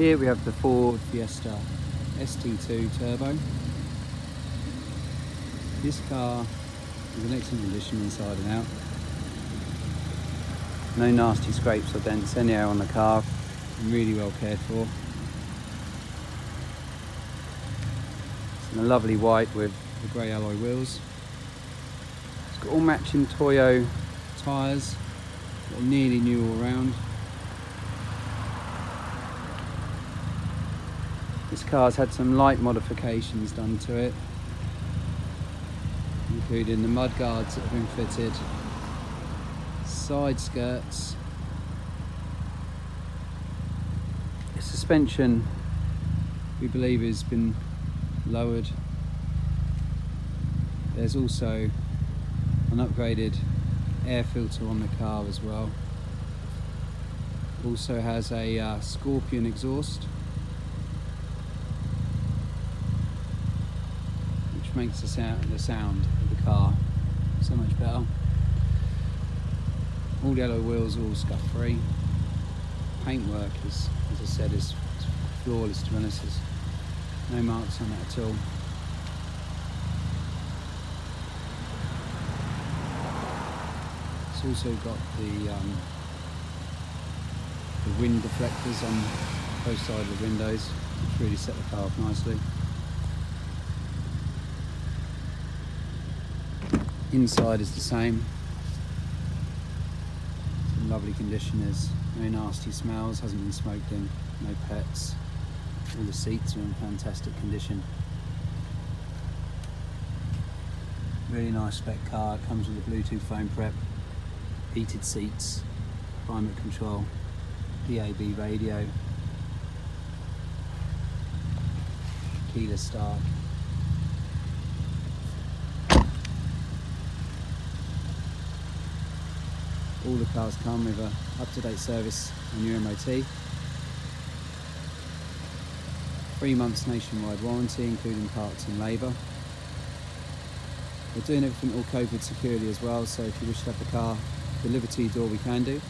Here we have the Ford Fiesta ST2 Turbo. This car is in excellent condition inside and out. No nasty scrapes or dents anywhere on the car. Really well cared for. It's in a lovely white with the grey alloy wheels. It's got all matching Toyo tyres, nearly new all round. This car's had some light modifications done to it, including the mud guards that have been fitted, side skirts, the suspension we believe has been lowered. There's also an upgraded air filter on the car as well. Also has a uh, Scorpion exhaust makes the sound, the sound of the car so much better. All the alloy wheels are all scuff free. Paintwork is, as I said, is, is flawless to be honest. There's no marks on it at all. It's also got the um, the wind deflectors on both sides of the windows, which really set the car off nicely. Inside is the same. in lovely condition, there's no nasty smells, hasn't been smoked in, no pets. All the seats are in fantastic condition. Really nice spec car, comes with a Bluetooth phone prep, heated seats, climate control, DAB radio, keyless start. All the cars come with a up-to-date service and your MOT. Three months nationwide warranty including parts and labour. We're doing everything all COVID securely as well so if you wish to have the car delivered to your door we can do.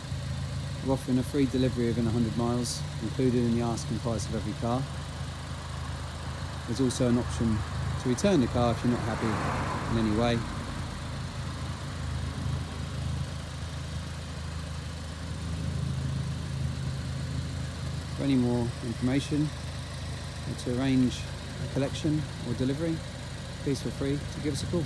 We're offering a free delivery within 100 miles included in the asking price of every car. There's also an option to return the car if you're not happy in any way For any more information or to arrange a collection or delivery, please feel free to give us a call.